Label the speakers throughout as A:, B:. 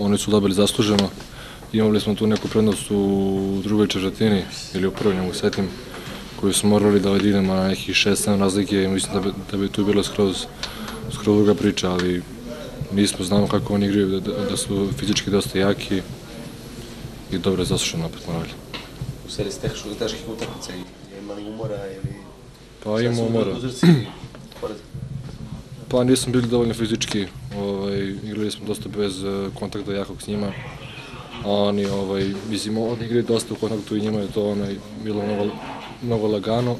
A: oni su dobili zasluženo. Imali smo tu neku prednost u drugoj četvrtini ili u prvoj, njemu setim, koju smo morali da idemo na nekih 6-7 razlike i mislim da bi, da bi tu bilo skroz, skroz druga priča, ali nismo znamo kako oni igraju, da, da su fizički dosta jaki i dobro je zaslušeno opet ponavljam.
B: U seriji teških, teških utakmica i imali umora ili...
A: Pa ima umora. Pa nismo bili dovoljno fizički, igrali smo dosta bez eh, kontakta jakog s njima. A oni, ovaj, mislim, oni igrali dosta u kontaktu i njima je to onaj, bilo mnogo, mnogo lagano.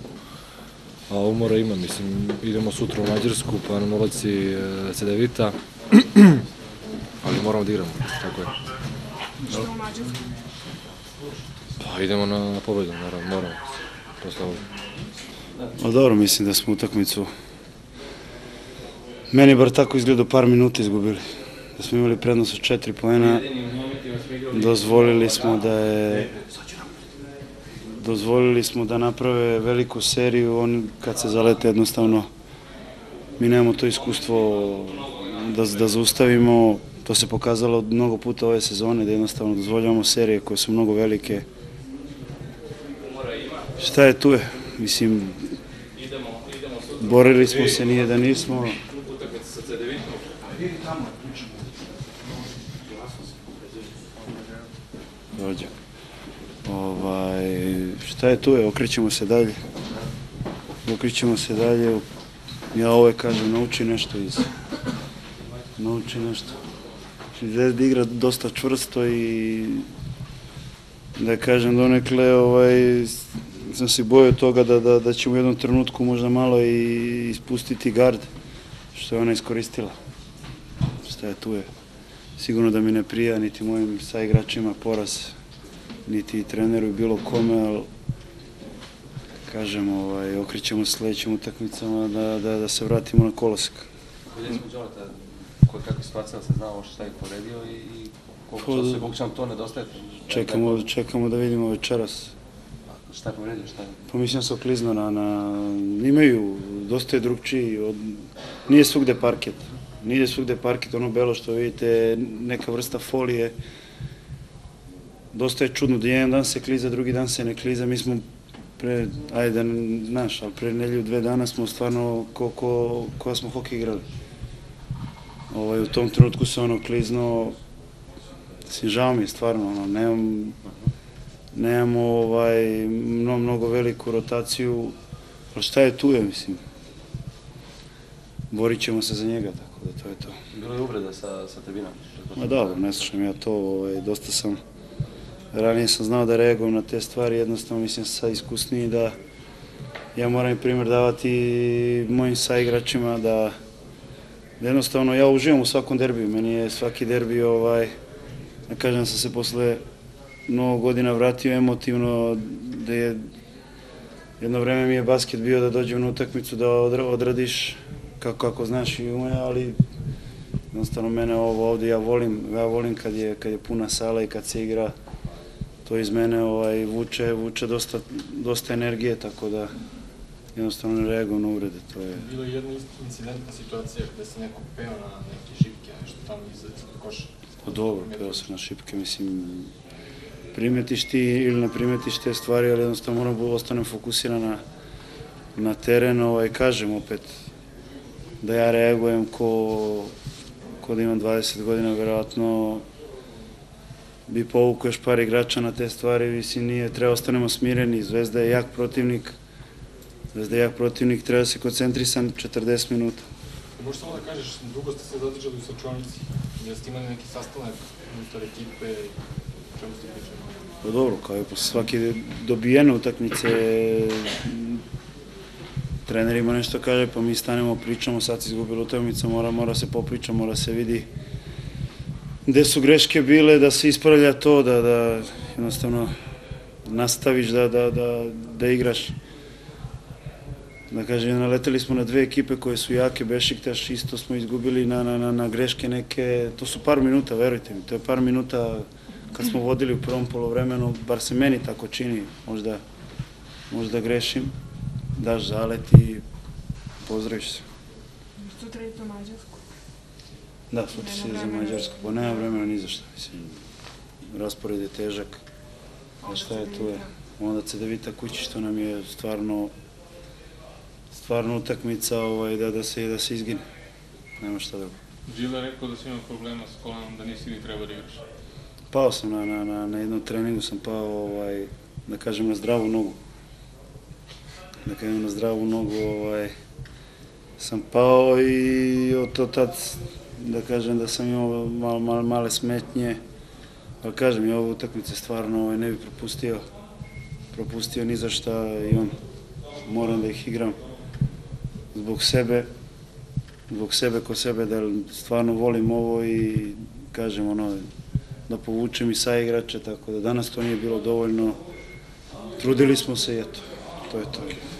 A: A umora ima, mislim, idemo sutra u Mađarsku, pa nam ulazi e, Cedevita, ali moramo da igramo, tako je.
C: Što u Mađarsku?
A: Pa idemo na, na pobedu, naravno, moramo. Posle ovoga.
D: Pa dobro, mislim da smo utakmicu meni bar tako izgleda par minuta izgubili. Da smo imali prednost od četiri poena, dozvolili smo da je dozvolili smo da naprave veliku seriju, oni kad se zalete jednostavno mi nemamo to iskustvo da, da zaustavimo, to se pokazalo mnogo puta ove sezone, da jednostavno dozvoljavamo serije koje su mnogo velike. Šta je tu je? Mislim, borili smo se, nije da nismo. Dođe. Ovaj, šta je tu je? Okrećemo se dalje. Okrećemo se dalje. Ja ove kažem, nauči nešto iz... Nauči nešto. Zvezda igra dosta čvrsto i da kažem donekle ovaj, sam se bojao toga da, da, da ćemo u jednom trenutku možda malo i ispustiti gard, što je ona iskoristila. Je tu je? Sigurno da mi ne prija, niti mojim saigračima poraz, niti treneru i bilo kome, ali kažem, ovaj, okrećemo se sledećim utakmicama da, da, da se vratimo na kolosek.
B: Vidjeli smo Đoleta, koje kakve situacije da se zna ovo šta je povredio i, i koliko,
D: Pa,
B: se, koliko će nam to nedostajati?
D: Čekamo, čekamo da vidimo večeras.
B: A Šta je povredio, šta je?
D: Pa mislim da se oklizno na, na... Imaju, dosta je drugčiji, od, nije svugde parket. Nije svugde parket, ono belo što vidite, neka vrsta folije. Dosta je čudno da jedan dan se kliza, drugi dan se ne kliza. Mi smo pre, ajde, da znaš, ali pre nelju, dve dana smo stvarno ko, ko, ko smo hokej igrali. Ovaj, u tom trenutku se ono klizno, mislim, žao mi je stvarno, ono, nemam, nemamo ovaj, mnogo, mnogo veliku rotaciju, ali šta je tu je, mislim. Borit ćemo se za njega, tako da to je to.
B: Bilo je uvreda sa, sa tribina.
D: Ma dobro, ne slušam ja to, ovaj, dosta sam, ranije sam znao da reagujem na te stvari, jednostavno mislim sad iskusniji da ja moram i primjer davati mojim saigračima da, da jednostavno ja uživam u svakom derbiju, meni je svaki derbi ovaj, da kažem sam se posle mnogo godina vratio emotivno, da je jedno vreme mi je basket bio da dođem na utakmicu da odra- odradiš kako, kako znaš i ume, ali jednostavno mene ovo ovde ja volim, ja volim kad je, kad je puna sala i kad se igra to iz mene ovaj, vuče, vuče dosta, dosta energije, tako da jednostavno ne reagujem na uvrede, to je...
E: Bilo je jedna incidentna situacija gde se neko peo na neke šipke, nešto tamo ispod koša.
D: Pa dobro, peo se na šipke, mislim, primetiš ti ili ne primetiš te stvari, ali jednostavno moram da ostanem fokusiran na, na teren, ovaj, kažem opet, da ja reagujem ko, ko da imam 20 godina, verovatno bi povukao još par igrača na te stvari, mislim, nije, treba ostanemo smireni, Zvezda je jak protivnik, Zvezda je jak protivnik, treba se koncentrisan 40 minuta.
E: Možeš samo da kažeš, dugo ste se zadržali u Sačonici, da ste imali neki sastanak unutar ekipe, čemu ste pričali?
D: Pa dobro, kao i posle svake dobijene utakmice, trener ima nešto kaže, pa mi stanemo, pričamo, sad si izgubili utakmicu, mora, mora se popriča, mora se vidi gde su greške bile, da se ispravlja to, da, da jednostavno nastaviš da, da, da, da igraš. Da kažem, naleteli smo na dve ekipe koje su jake, Bešiktaš isto smo izgubili na, na, na, na greške neke, to su par minuta, verujte mi, to je par minuta kad smo vodili u prvom polovremenu, bar se meni tako čini, možda, možda grešim, daš zalet i pozdraviš se.
C: Sutra idete u Mađarsku.
D: Da, sutra se za. Mađarsku, pa nema vremena ni za šta, mislim, raspored je težak, a šta je
C: se
D: tu je, onda Cedevita kući što nam je stvarno, stvarno utakmica ovaj, da, da, se, da se izgine, nema šta drugo.
F: Žile je rekao da si imao problema s kolanom, da nisi ni trebao da igraš.
D: Pao sam na, na, na, na jednom treningu, sam pao, ovaj, da kažem, na zdravu nogu. Da kažem, na zdravu nogu, ovaj, sam pao i od to tad, da kažem, da sam imao mal, mal, male smetnje. Ali kažem, ja ove utakmice stvarno ovaj, ne bi propustio, propustio ni za šta i on, moram da ih igram zbog sebe, zbog sebe ko sebe, da stvarno volim ovo i kažem ono, da povučem i sa igrače, tako da danas to nije bilo dovoljno. Trudili smo se i eto, to je to.